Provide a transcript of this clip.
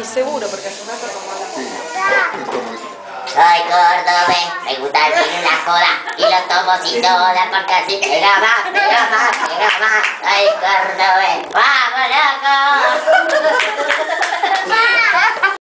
Y seguro, porque hace rato como la... Sí, es como me gusta el vino y la cola y lo tomo sin soda porque así pega más, pega más, pega más. Soy cordobés, vamos.